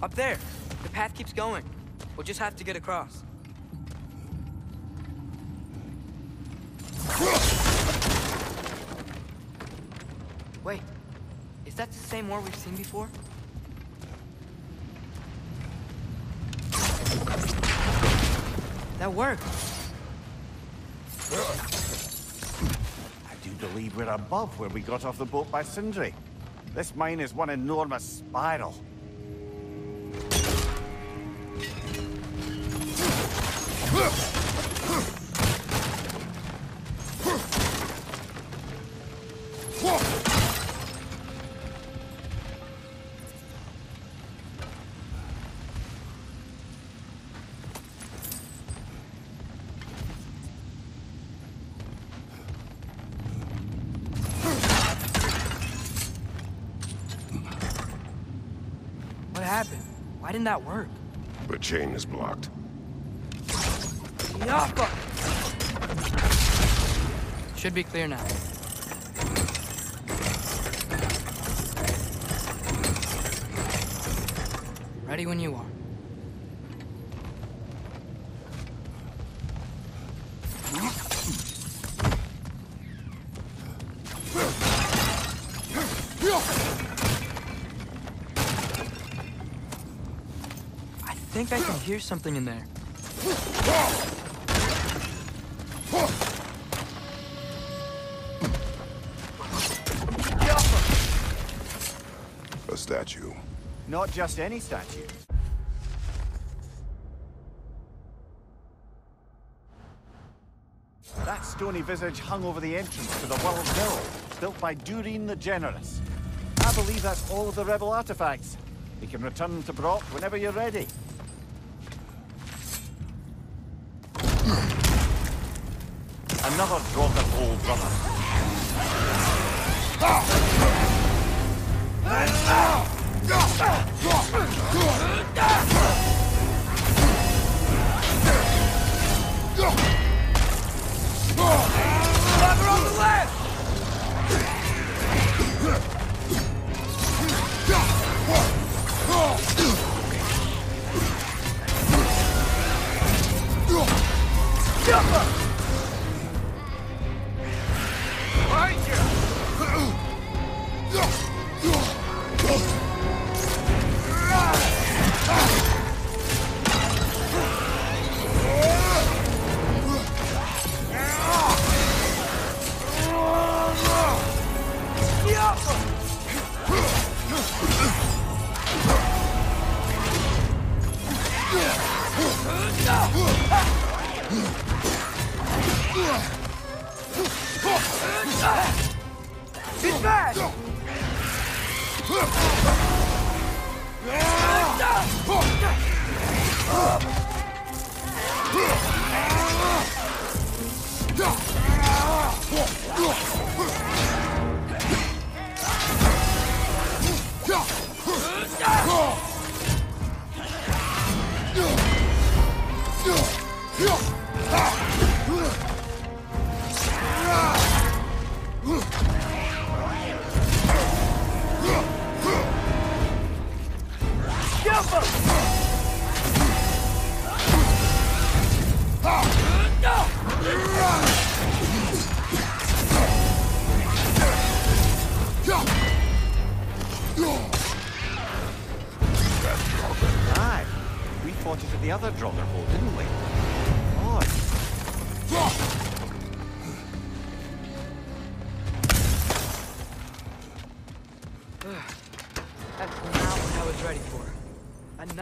Up there. The path keeps going. We'll just have to get across. Wait. Is that the same war we've seen before? That worked. I do believe we're above where we got off the boat by Sindri. This mine is one enormous spiral. What happened? Why didn't that work? The chain is blocked. Should be clear now. Ready when you are. I think I can hear something in there. Not just any statue. That stony visage hung over the entrance to the World Mill, built by Durin the Generous. I believe that's all of the rebel artifacts. We can return them to Brok whenever you're ready. Another Draugr old brother. He's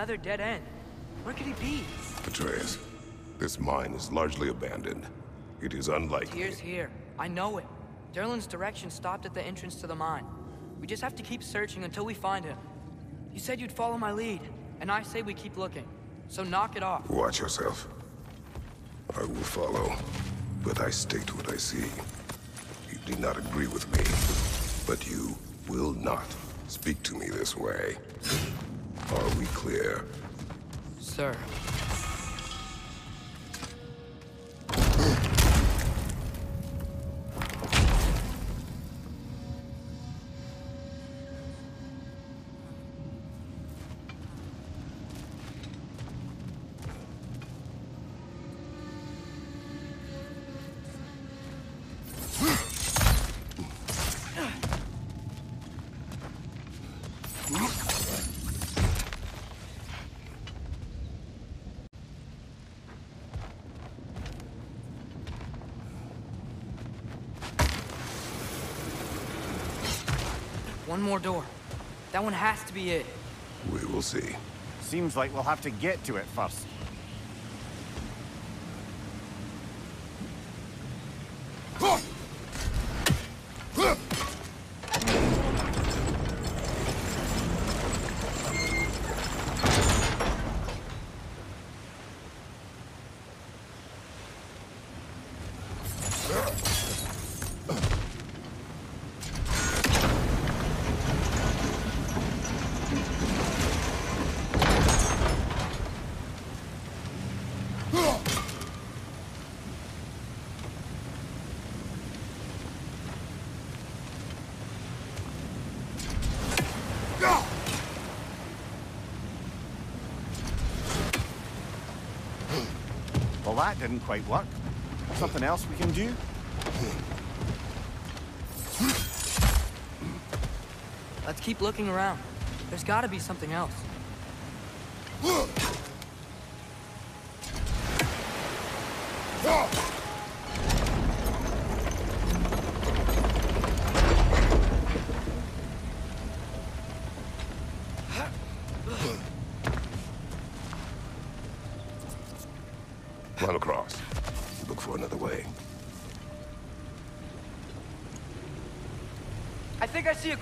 Another dead end. Where could he be? Atreus, this mine is largely abandoned. It is unlikely. Tyr's here. I know it. Durlin's direction stopped at the entrance to the mine. We just have to keep searching until we find him. You said you'd follow my lead, and I say we keep looking. So knock it off. Watch yourself. I will follow, but I state what I see. You do not agree with me, but you will not speak to me this way. Are we clear? Sir. One more door. That one has to be it. We will see. Seems like we'll have to get to it first. Well, that didn't quite work. Something else we can do? Let's keep looking around. There's gotta be something else.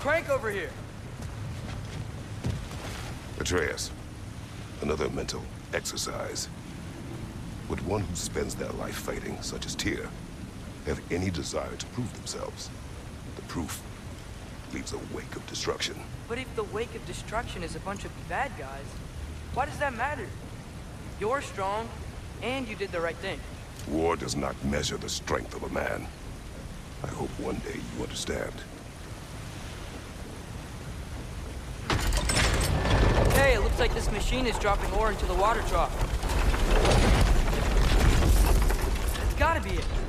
crank over here. Atreus, another mental exercise. Would one who spends their life fighting, such as Tyr, have any desire to prove themselves? The proof leaves a wake of destruction. But if the wake of destruction is a bunch of bad guys, why does that matter? You're strong, and you did the right thing. War does not measure the strength of a man. I hope one day you understand. Hey, it looks like this machine is dropping ore into the water trough. That's gotta be it.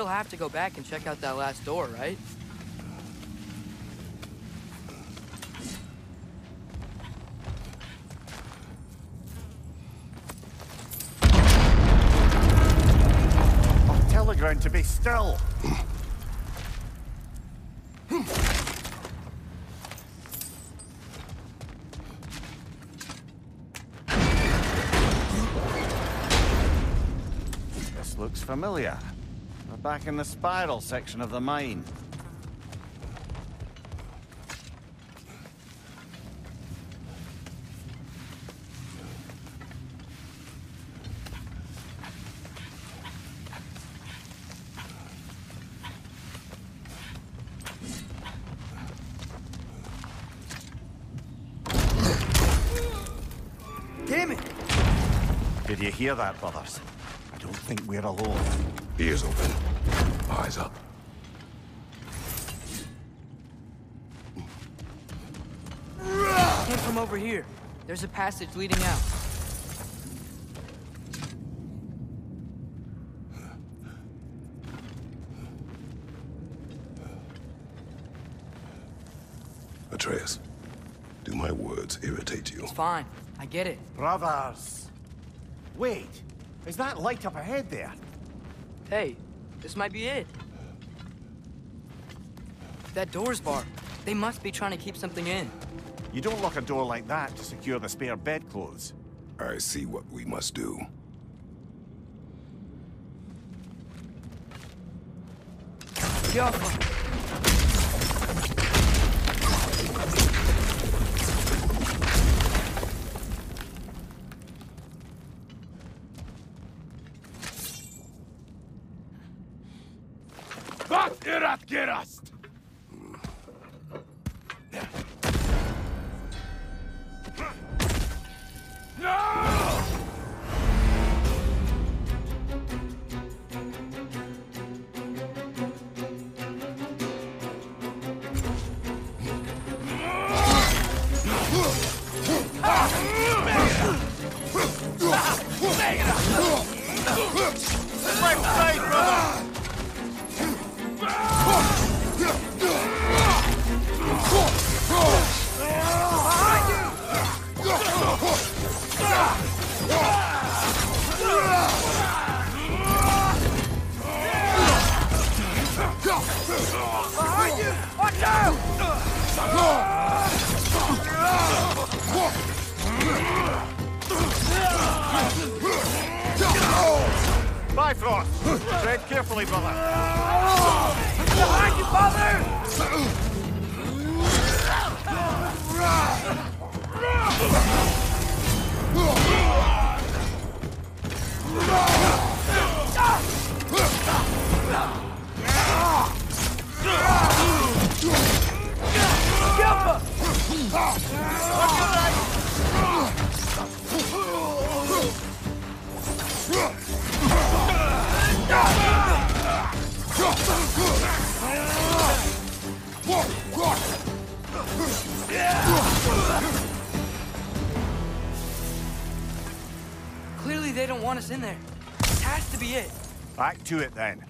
Still have to go back and check out that last door, right? Oh, tell the ground to be still. This looks familiar. Back in the spiral section of the mine. Damn it! Did you hear that, brothers? I don't think we're alone. Ears open. Eyes up. Came from over here. There's a passage leading out. Atreus, do my words irritate you? It's fine. I get it. Brothers! Wait, is that light up ahead there? Hey, this might be it. That door's barred. They must be trying to keep something in. You don't lock a door like that to secure the spare bedclothes. I see what we must do. Careful! Clearly they don't want us in there. This has to be it. Back to it then.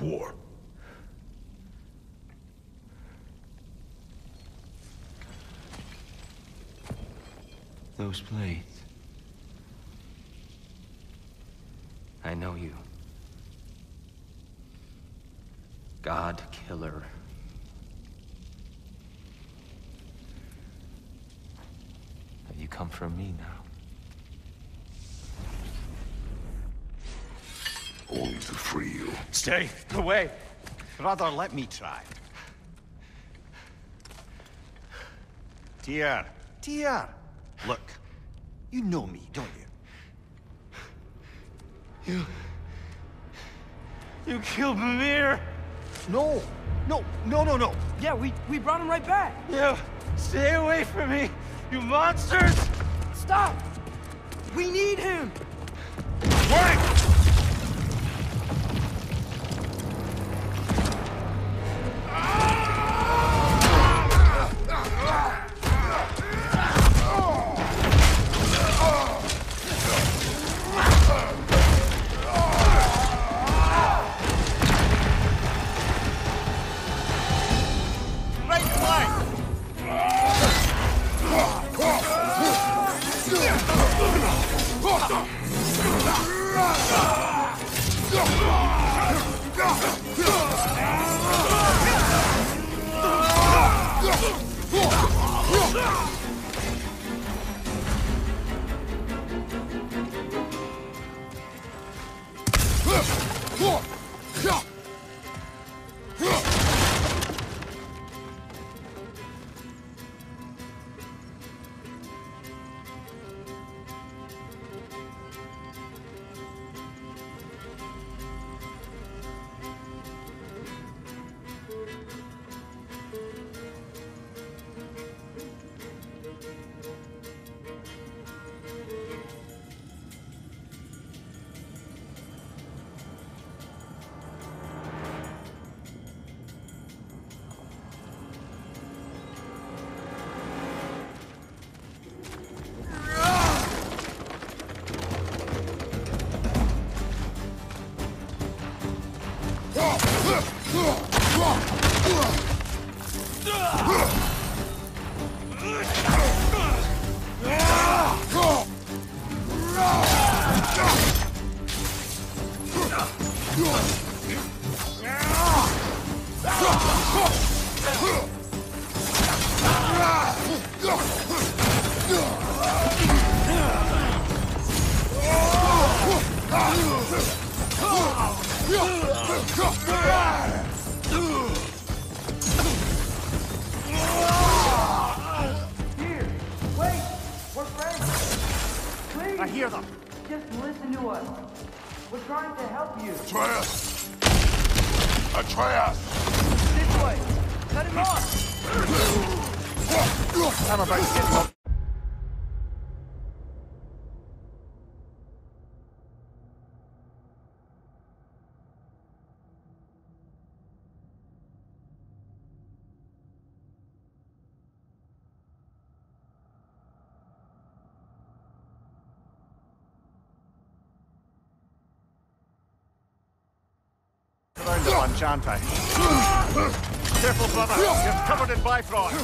War. Those blades. I know you. God killer. Have you come for me now? Free you. Stay away. Brother, let me try. Tyr. Tyr. Look, you know me, don't you? You... You killed Mimir! No. No, no, no, no. Yeah, we, we brought him right back. Yeah, Stay away from me, you monsters! Stop! We need him! Wait! Around the bunch, aren't I? Careful, brother. You're covered in Bifrost.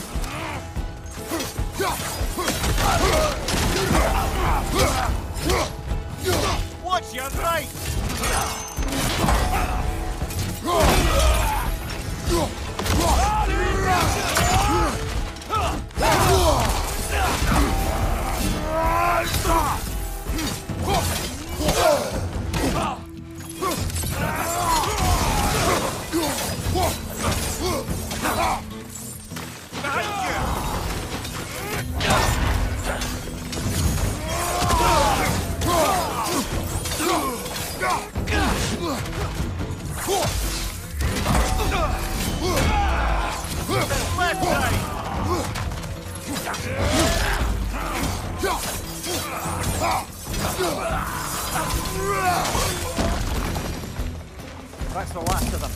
Watch your right! Left That's the last of them.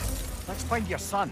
Let's find your son.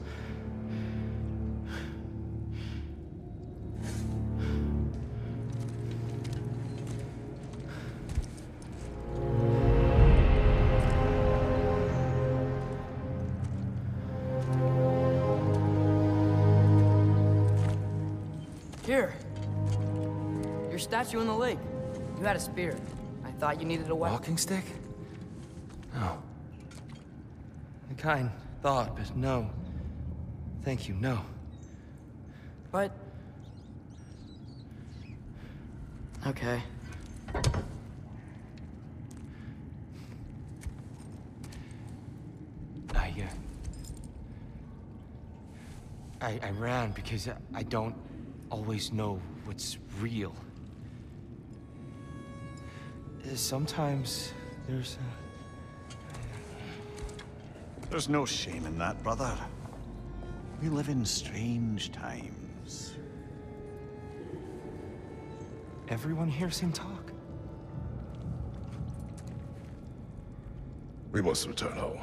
Statue in the lake. You had a spear. I thought you needed a weapon. Walking stick? No. A kind thought, but no. Thank you, no. But... Okay. I, uh... I, I ran because I- I don't always know what's real. Sometimes there's... Uh... There's no shame in that, brother. We live in strange times. Everyone hears him talk. We must return home.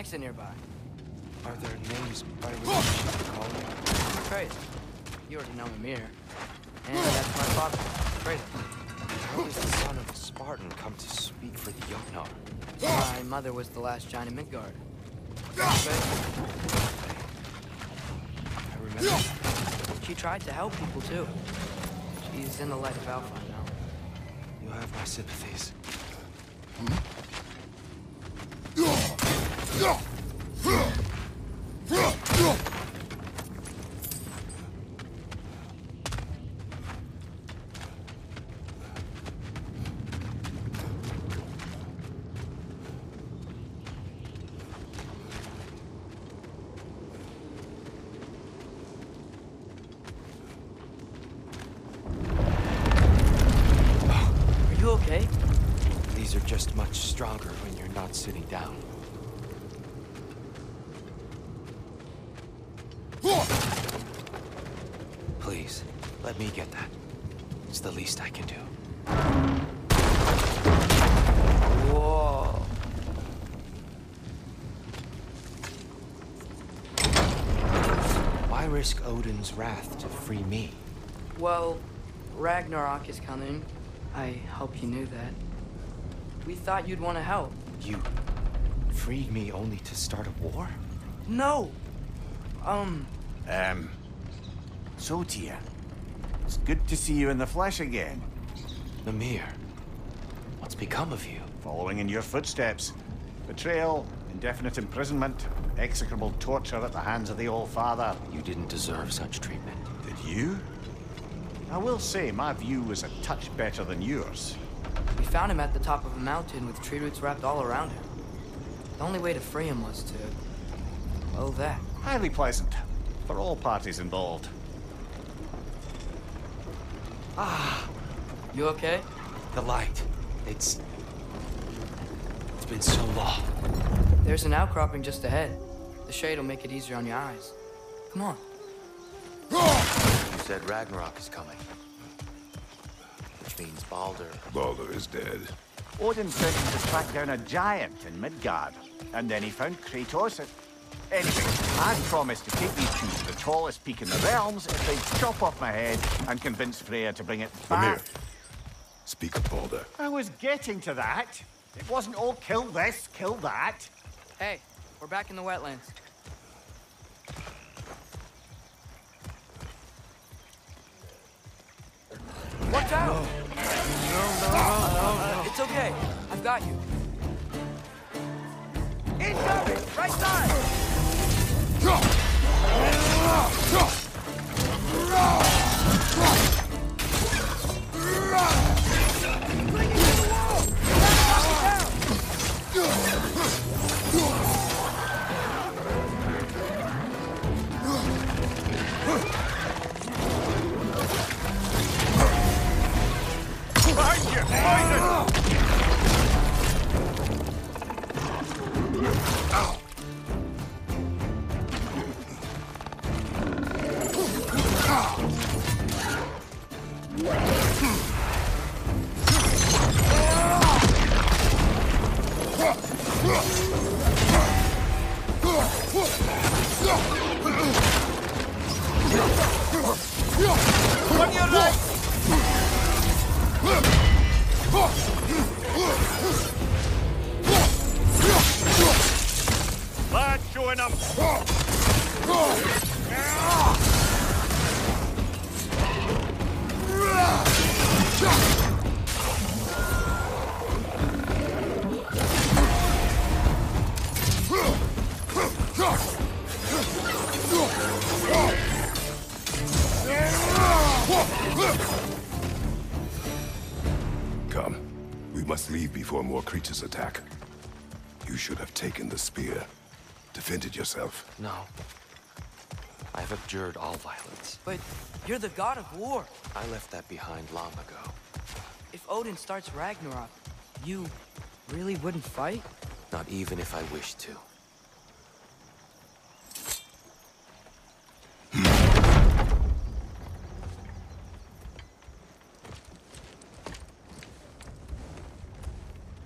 Maybe there's nearby. Are there names by which we should call him? Kratos. You already know Mimir. And that's my father, Kratos. How does the son of a Spartan come to speak for the Jotnar? My mother was the last giant in Midgard. But I remember. she tried to help people too. She's in the light of Alpha now. You have my sympathies. Hmm? Are you okay? These are just much stronger when you're not sitting down. Please, let me get that. It's the least I can do. Whoa. Why risk Odin's wrath to free me? Well, Ragnarok is coming. I hope you knew that. We thought you'd want to help. You freed me only to start a war? No! Um, Um, so Tyr, it's good to see you in the flesh again. Mimir, what's become of you? Following in your footsteps. Betrayal, indefinite imprisonment, execrable torture at the hands of the All Father. You didn't deserve such treatment. Did you? I will say, my view was a touch better than yours. we found him at the top of a mountain with tree roots wrapped all around him. The only way to free him was to... well, that. Highly pleasant, for all parties involved. Ah! You okay? The light. It's... It's been so long. There's an outcropping just ahead. The shade will make it easier on your eyes. Come on. You said Ragnarok is coming. Which means Baldur. Baldur is dead. Odin sent him to track down a giant in Midgard, and then he found Kratos. at- Anyway, I promised to take these two to the tallest peak in the realms if they'd chop off my head and convince Freya to bring it back. Mimir, speak of Baldur. I was getting to that. It wasn't all kill this, kill that. Hey, we're back in the wetlands. Watch out! No, no, no, no, It's okay. I've got you. Incoming! Right side! On your right! Lad showing up. Come. Must leave before more creatures attack. You should have taken the spear. Defended yourself. No. I have abjured all violence. But you're the god of war. I left that behind long ago. If Odin starts Ragnarok, you really wouldn't fight? Not even if I wished to.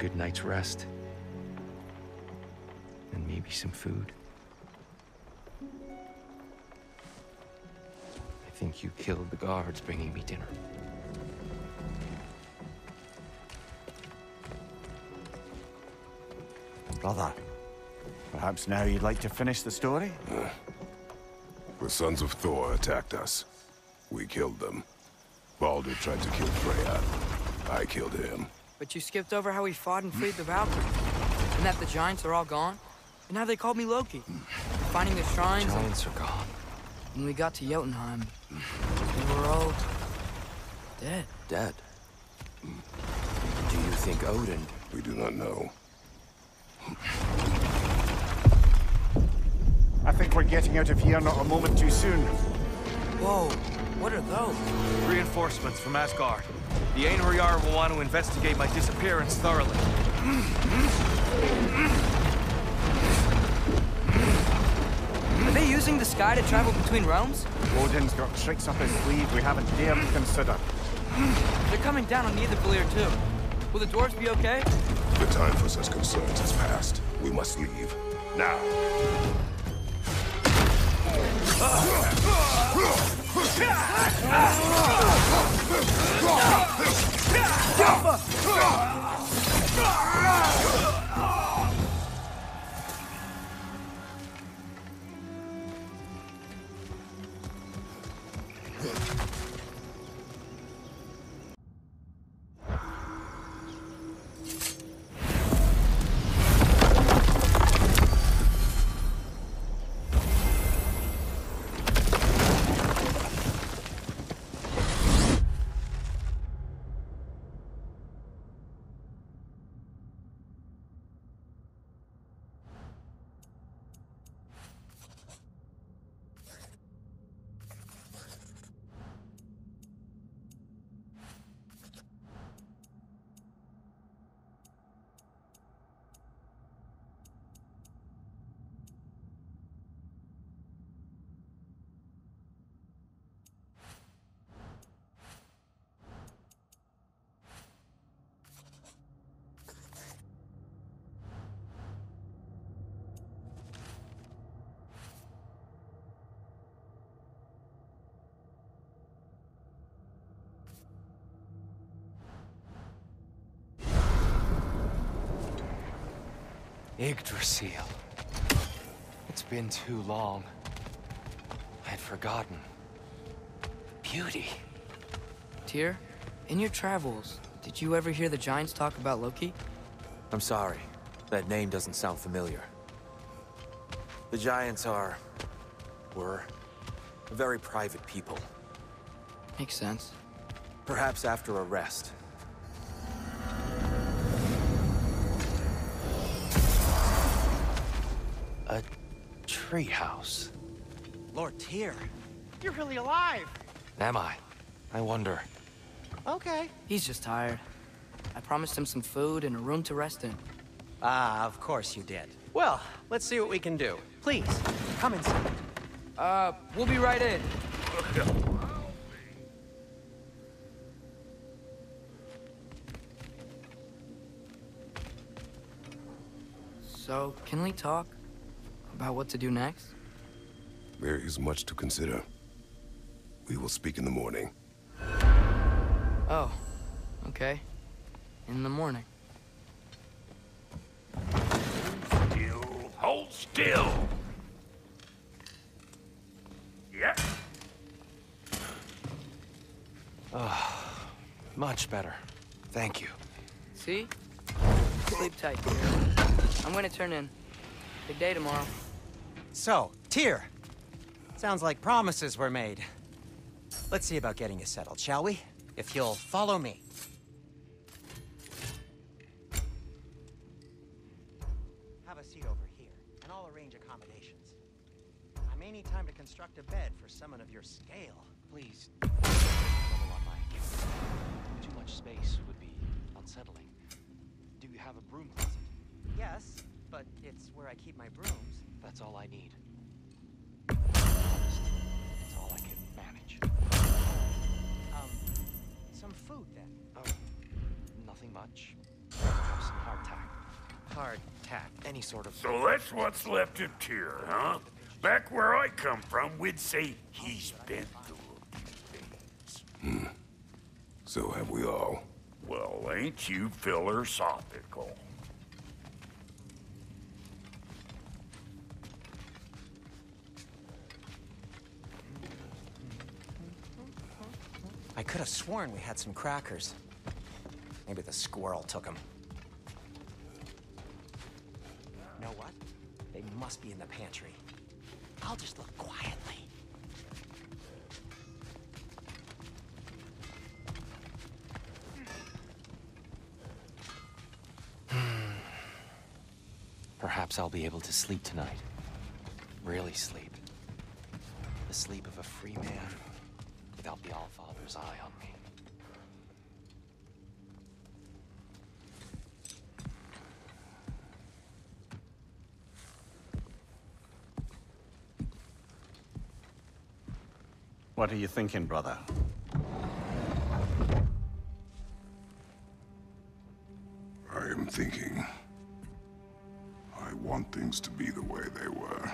Good night's rest. And maybe some food. I think you killed the guards bringing me dinner. Brother, perhaps now you'd like to finish the story? The sons of Thor attacked us. We killed them. Baldur tried to kill Freya. I killed him. But you skipped over how we fought and freed the Valkyries. And that the Giants are all gone. And how they called me Loki. Finding the shrines, and Giants are gone. when we got to Jotunheim, they were all... dead. Dead. Do you think Odin... We do not know. I think we're getting out of here not a moment too soon. Whoa, what are those? Reinforcements from Asgard. The Einherjar will want to investigate my disappearance thoroughly. Are they using the sky to travel between realms? Odin's got tricks up his sleeve we haven't dared to consider. They're coming down on Nidavellir too. Will the dwarves be okay? The time for such concerns has passed. We must leave. Now. Ah! Yggdrasil. It's been too long. I'd forgotten. Beauty. Tyr, in your travels, did you ever hear the Giants talk about Loki? I'm sorry. That name doesn't sound familiar. The Giants are... were... very private people. Makes sense. Perhaps after a rest. Treehouse. Lord Tyr, you're really alive. Am I? I wonder. Okay. He's just tired. I promised him some food and a room to rest in. Ah, of course you did. Well, let's see what we can do. Please, come inside. Uh, we'll be right in. So, can we talk about what to do next? There is much to consider. We will speak in the morning. Oh, okay. In the morning. Still. Hold still. Yeah. Much better. Thank you. See? Sleep tight. I'm gonna turn in. Big day tomorrow. So, Tyr. Sounds like promises were made. Let's see about getting you settled, shall we? If you'll follow me. Have a seat over here, and I'll arrange accommodations. I may need time to construct a bed for someone of your scale. Please, Too much space would be unsettling. Do you have a broom closet? Yes, but it's where I keep my brooms. That's all I need. Honest, That's all I can manage. Um, some food then. Oh, nothing much. Perhaps some hardtack. Hard tack. Any sort of... So that's what's left of Tyr, huh? Back where I come from, we'd say he's been through a few things. So have we all. Well, ain't you philosophical? I could have sworn we had some crackers. Maybe the squirrel took them. Know what? They must be in the pantry. I'll just look quietly. Hmm. Perhaps I'll be able to sleep tonight. Really sleep. The sleep of a free man without the Allfather's eye on me. What are you thinking, brother? I am thinking. I want things to be the way they were.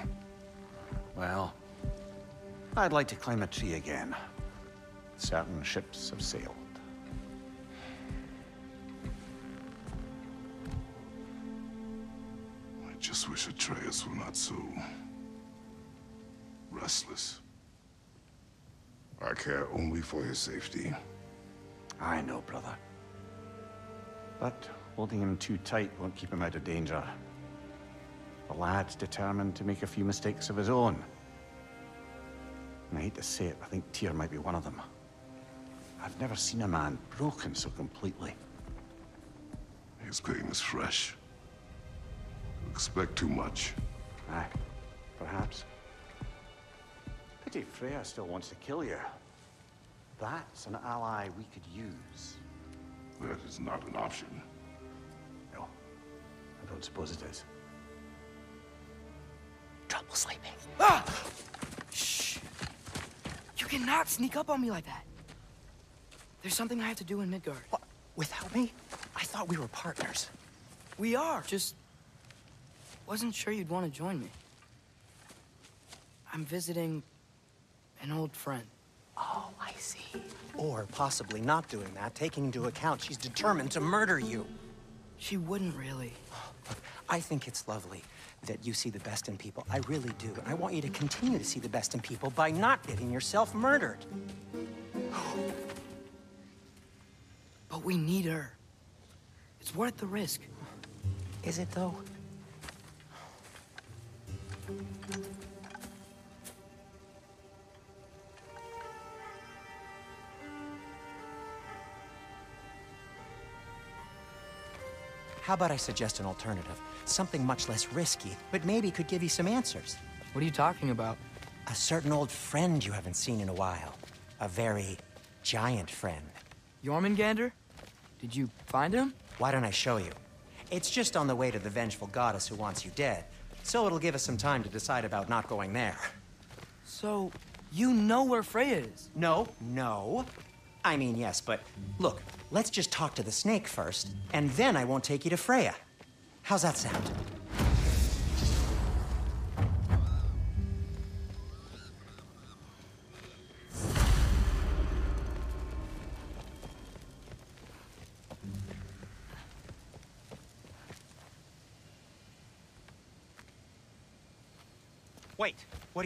Well, I'd like to climb a tree again. Certain ships have sailed. I just wish Atreus were not so... restless. I care only for his safety. I know, brother. But holding him too tight won't keep him out of danger. The lad's determined to make a few mistakes of his own. And I hate to say it, I think Tyr might be one of them. I've never seen a man broken so completely. His pain is fresh. You expect too much. Aye, perhaps. Pity Freya still wants to kill you. That's an ally we could use. That is not an option. No, I don't suppose it is. Trouble sleeping. Ah! Shh! You cannot sneak up on me like that. There's something I have to do in Midgard. What? Without me? I thought we were partners. We are. Just wasn't sure you'd want to join me. I'm visiting an old friend. Oh, I see. Or possibly not doing that, taking into account she's determined to murder you. She wouldn't really. I think it's lovely that you see the best in people. I really do. And I want you to continue to see the best in people by not getting yourself murdered. But we need her. It's worth the risk. Is it, though? How about I suggest an alternative? Something much less risky, but maybe could give you some answers. What are you talking about? A certain old friend you haven't seen in a while. A very giant friend. Jormungandr? Did you find him? Why don't I show you? It's just on the way to the vengeful goddess who wants you dead, so it'll give us some time to decide about not going there. So, you know where Freya is? No, no. I mean, yes, but look, let's just talk to the snake first, and then I won't take you to Freya. How's that sound?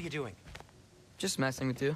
What are you doing? Just messing with you.